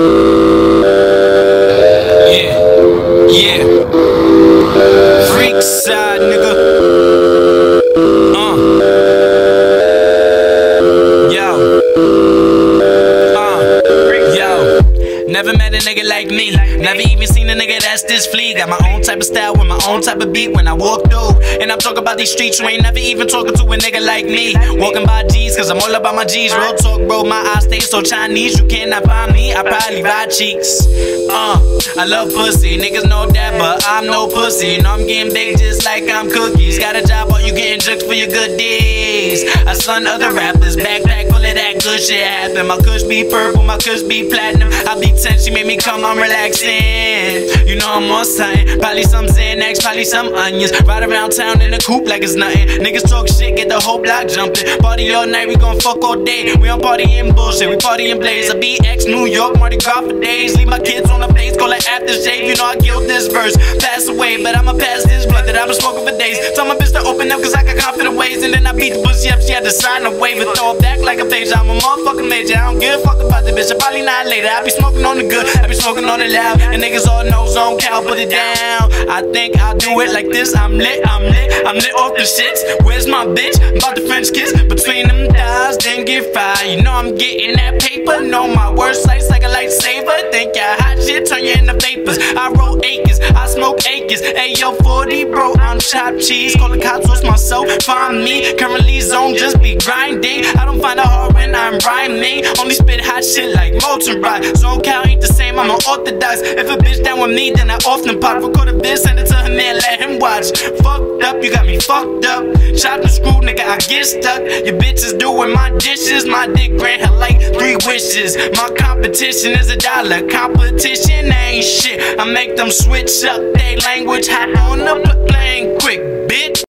Yeah, Never met a nigga like me. Never even seen a nigga that's this fleet. Got my own type of style with my own type of beat when I walk through. And I'm talking about these streets, you ain't never even talking to a nigga like me. Walking by G's, cause I'm all about my G's. Real talk, bro, my eyes stay so Chinese. You cannot find me, I probably ride cheeks. Uh, I love pussy, niggas know that, but I'm no pussy. Know I'm getting big just like I'm cookies. Got a job, or you getting jokes for your good deeds. I son other rappers, backpack full of that good shit happen. My kush be purple, my kush be platinum. I be 10, she made me come, I'm relaxing. I'm on. Probably some Xanax, probably some onions. Ride around town in a coupe like it's nothing. Niggas talk shit, get the whole block jumping. Party all night, we gon' fuck all day. We don't party in bullshit, we party in blaze. A BX, New York, Mardi Gras for days. Leave my kids on the face, call it aftershave. You know I killed this verse. Pass away, but I'ma pass this blood that I've been smoking for days. Tell my bitch to open up, cause I got confident ways. And then I beat the pussy up, she had to sign a waiver. Throw it back like a page. I'm a motherfucking major. I don't give a fuck about the bitch. I probably not later. I be smoking on the good, I be smoking on the loud. And niggas all know zone cow, put it down. I think I'll do it like this. I'm lit, I'm lit, I'm lit off the shits. Where's my bitch? About the French kiss between them thighs, then get fired. You know I'm getting that paper. Know my words slice like a lightsaber. Think ya hot shit, turn you into vapors. I roll acres, I smoke acres. Hey yo, 40 bro, I'm chopped cheese. Call the cops, what's myself? Find me. Currently zone, just be grinding. I don't find it hard when I'm rhyming. Only spit hot shit like molten rock. Zone same, I'm unorthodox. If a bitch down with me, then I often pop. Record a bitch, send it to her man, let him watch. Fucked up, you got me fucked up. Shot and screw, nigga, I get stuck. Your bitch is doing my dishes. My dick grant her like three wishes. My competition is a dollar. Competition ain't shit. I make them switch up their language, hop on